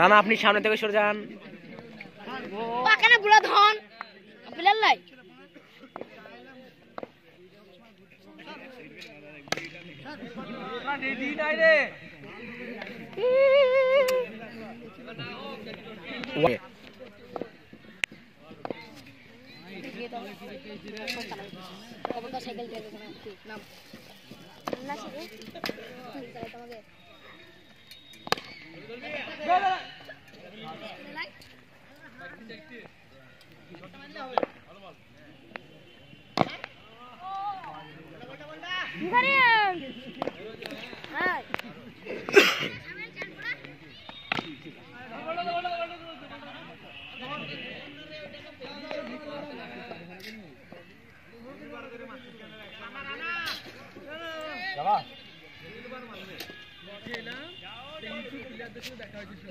রানা আপনি সামনে থেকে সরে যান। পাকানে বুড়া ধন। বিলেল লাই। কবন ইউটিউব প্লেয়ারদের সাথে দেখা হয়েছিল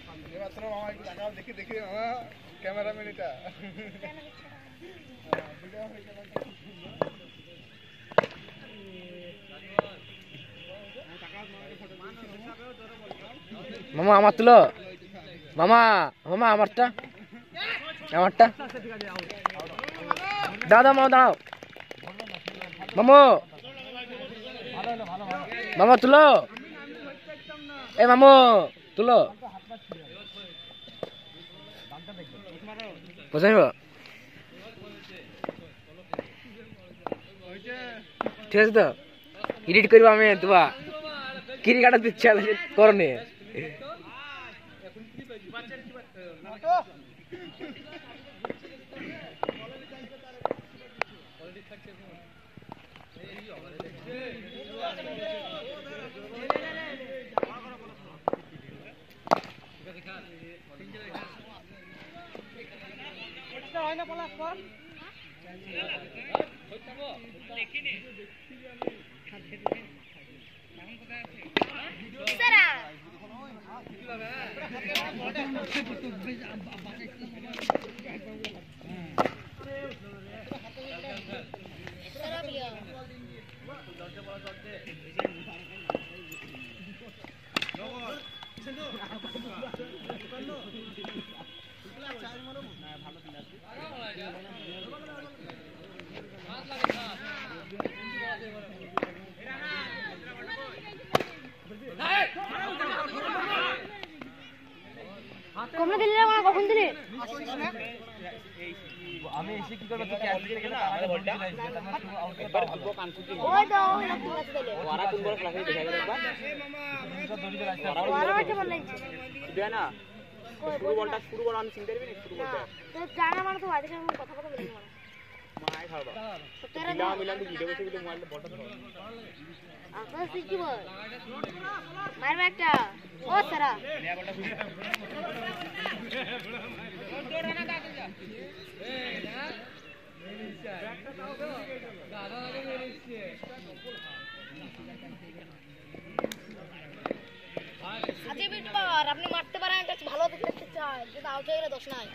মামা, আমার তুলো। মামা মামা, আমারটা। আমারটা। দাও মামা, দাও। মামু। মামা, তুলো। এ, মামু, তুলো। বুঝাইব ঠিক আছে তো? এডিট করব আমি তোমা কিরি কাটা দিচ্ছে করনে সেরা সেরা বিয়া কমলা দিলি না আমার কখন দিলি আমি কি করব তোকে আসতে গেলে তার বলটা। একবার দুটো কান ওই তো ওই লোক ঠিক দিলে ওরা কোন বড় ক্লাসে দেখা গেল একবার? ওরা হচ্ছে বললেন। দেয় না। শুরু বলটা শুরু বল আমি চিনতে পারবি না শুরু বলটা। তো জানা মানে তো বাড়িতে আমি কথা কথা বলি না। মাই খাওয়া তোরা মিলা মিলান ভিডিও করতে গেলে মোবাইলটা বলটা ধরো। আকাশ কি বল? মারবে একটা ও সারা। আজকে বিটবার আপনি মারতে পারেন একটা ভালো দেখতে চাই কিন্তু আউট হয়ে গেলে দোষ নাই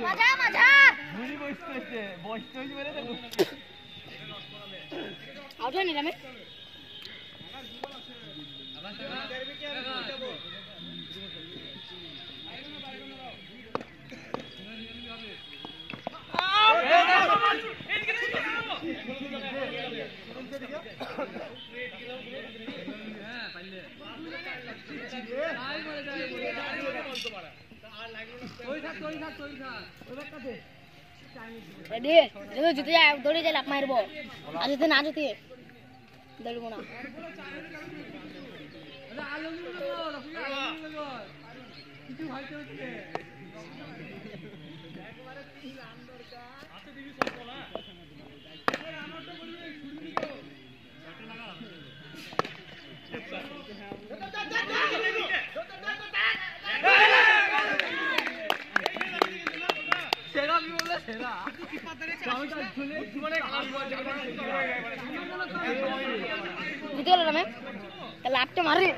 মজা মজা বুঝি বসতে বসতে হয়েছে বলে তো আউট হয়নি রামে রেডি যদি জিতে যায় দৌড়ে যায় লাভ মারবো আর যদি না জিতে দৌড়বো না জিতে গেল রামে লাভটা মারে।